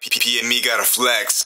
P and me gotta flex.